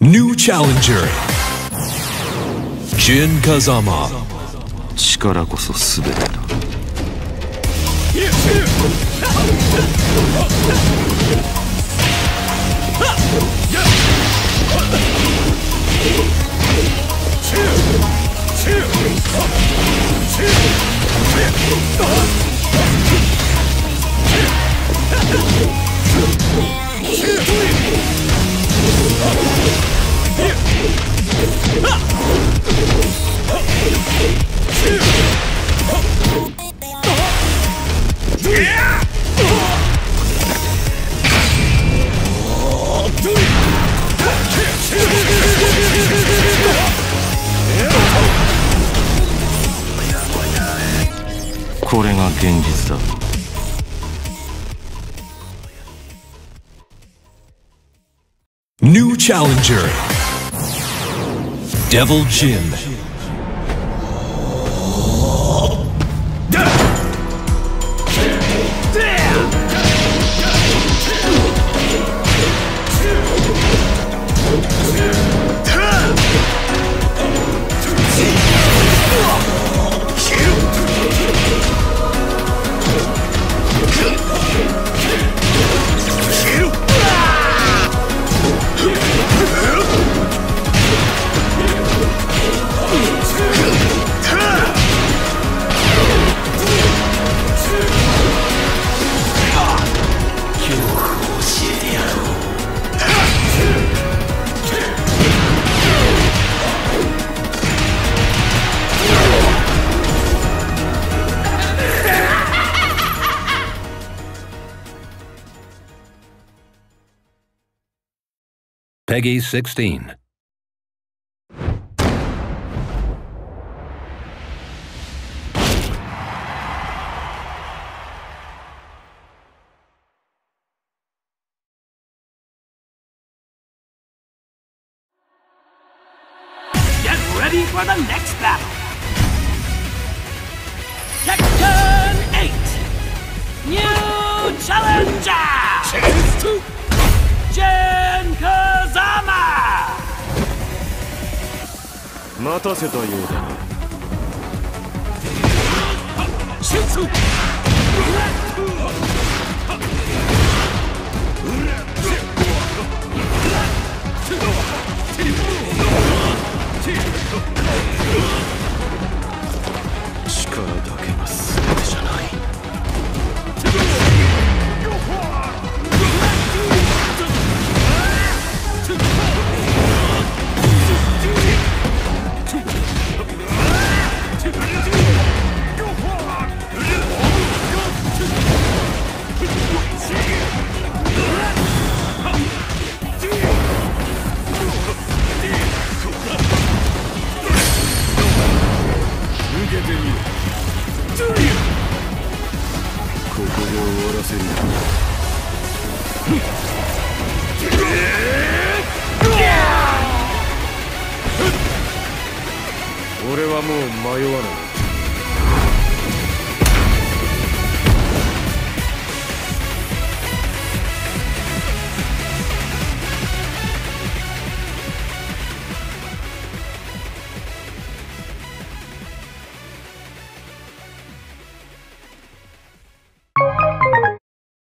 New challenger. Jin Kazama. 力こそ全てだこれが現実だ New challenger. Devil Jin Peggy 16. Get ready for the next battle! Tekken 8! New Challenger! Chance to Jin 待たせたよう。だな「力だけ終わらせる俺はもう迷わない。